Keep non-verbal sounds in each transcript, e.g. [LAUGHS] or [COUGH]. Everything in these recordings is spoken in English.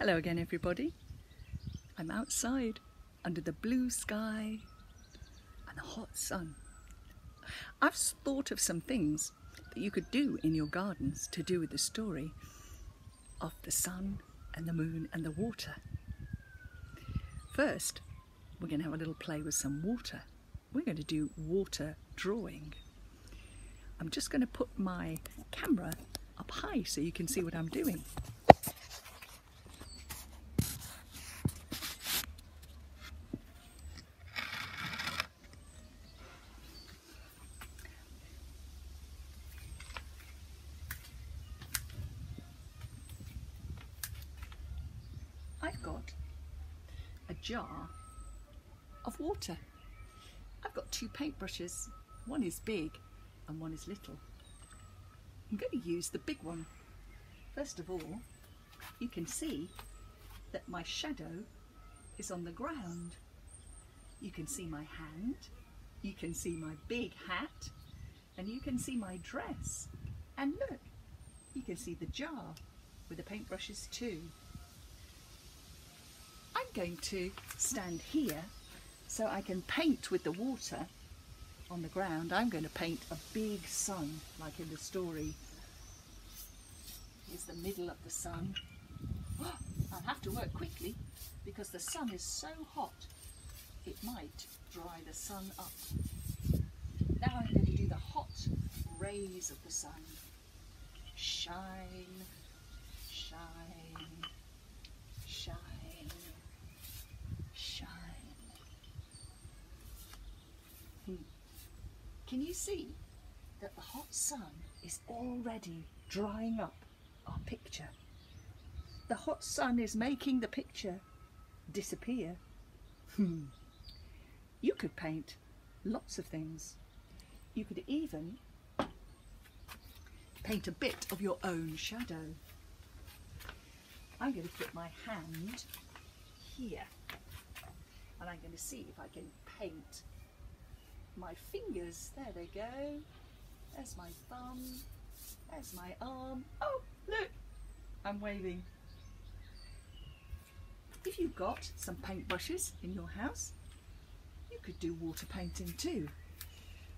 Hello again everybody. I'm outside under the blue sky and the hot sun. I've thought of some things that you could do in your gardens to do with the story of the sun and the moon and the water. First, we're going to have a little play with some water. We're going to do water drawing. I'm just going to put my camera up high so you can see what I'm doing. I've got a jar of water. I've got two paintbrushes. One is big and one is little. I'm going to use the big one. First of all, you can see that my shadow is on the ground. You can see my hand, you can see my big hat, and you can see my dress. And look, you can see the jar with the paintbrushes too. Going to stand here so I can paint with the water on the ground. I'm going to paint a big sun like in the story. Here's the middle of the sun. [GASPS] I'll have to work quickly because the sun is so hot it might dry the sun up. Now I'm going to do the hot rays of the sun. Shine, shine, shine. Hmm. Can you see that the hot sun is already drying up our picture? The hot sun is making the picture disappear. Hmm. You could paint lots of things. You could even paint a bit of your own shadow. I'm going to put my hand here and I'm going to see if I can paint my fingers. There they go. There's my thumb. There's my arm. Oh, look, I'm waving. If you've got some paintbrushes in your house, you could do water painting too.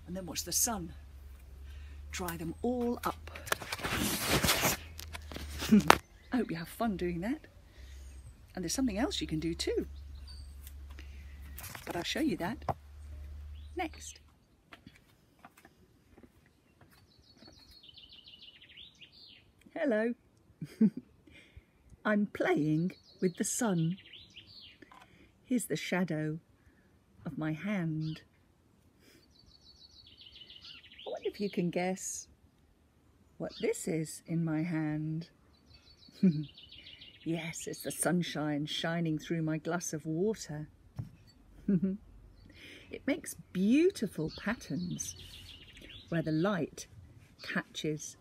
And then watch the sun dry them all up. [LAUGHS] I hope you have fun doing that. And there's something else you can do too. But I'll show you that next. Hello. [LAUGHS] I'm playing with the sun. Here's the shadow of my hand. I wonder if you can guess what this is in my hand. [LAUGHS] yes, it's the sunshine shining through my glass of water. [LAUGHS] it makes beautiful patterns where the light catches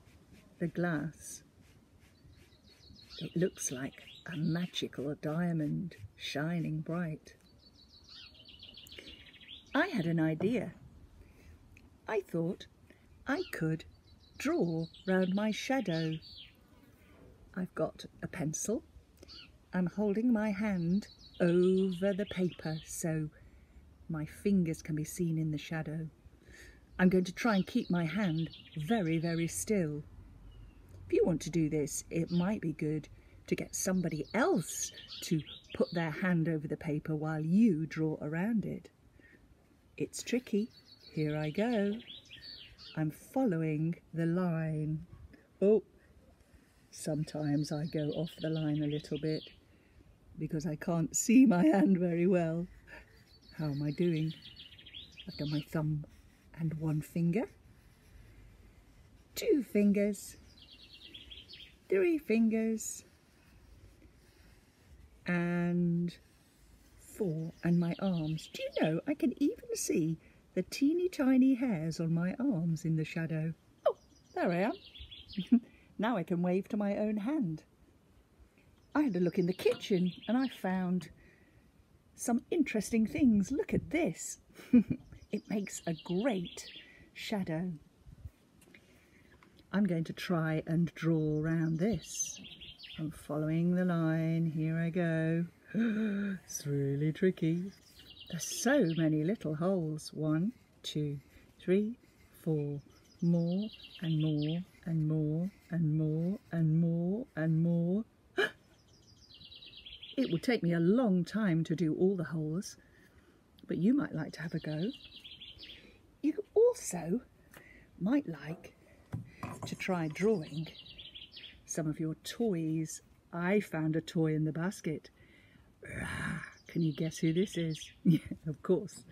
the glass. It looks like a magical diamond shining bright. I had an idea. I thought I could draw round my shadow. I've got a pencil. I'm holding my hand over the paper so my fingers can be seen in the shadow. I'm going to try and keep my hand very, very still. If you want to do this, it might be good to get somebody else to put their hand over the paper while you draw around it. It's tricky. Here I go. I'm following the line. Oh, sometimes I go off the line a little bit because I can't see my hand very well. How am I doing? I've done my thumb and one finger, two fingers, three fingers, and four, and my arms. Do you know, I can even see the teeny tiny hairs on my arms in the shadow. Oh, there I am. [LAUGHS] now I can wave to my own hand. I had a look in the kitchen and I found some interesting things. Look at this. [LAUGHS] it makes a great shadow. I'm going to try and draw around this. I'm following the line. Here I go. [GASPS] it's really tricky. There's so many little holes. One, two, three, four. More and more and more and more and more and more. It would take me a long time to do all the holes, but you might like to have a go. You also might like to try drawing some of your toys. I found a toy in the basket. Ah, can you guess who this is? [LAUGHS] Yeah, of course.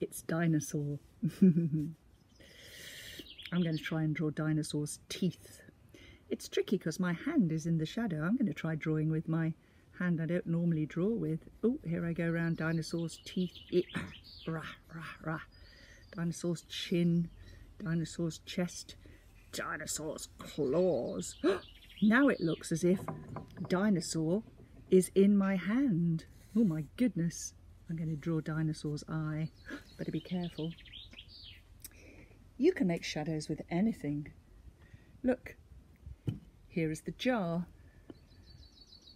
It's Dinosaur. [LAUGHS] I'm going to try and draw Dinosaur's teeth. It's tricky because my hand is in the shadow. I'm going to try drawing with my hand I don't normally draw with. Oh, here I go around Dinosaur's teeth. [COUGHS] rah, rah, rah. Dinosaur's chin, Dinosaur's chest, Dinosaur's claws. [GASPS] now it looks as if Dinosaur is in my hand. Oh my goodness. I'm going to draw Dinosaur's eye. [GASPS] Better be careful. You can make shadows with anything. Look, here is the jar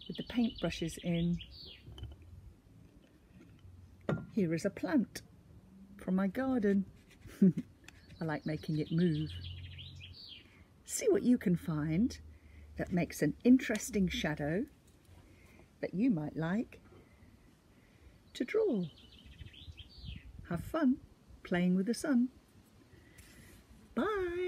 with the paintbrushes in. Here is a plant from my garden. [LAUGHS] I like making it move. See what you can find that makes an interesting shadow that you might like to draw. Have fun playing with the sun. Bye!